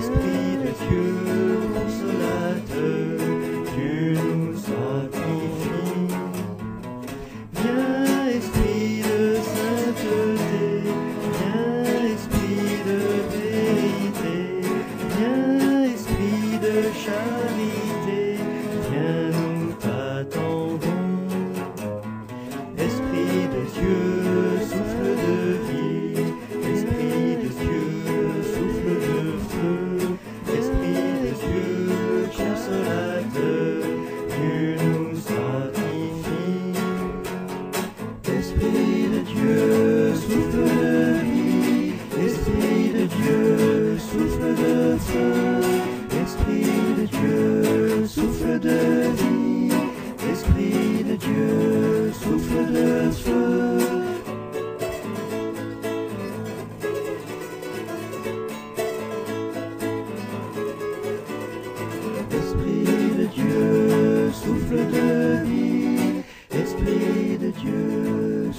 Christine. you're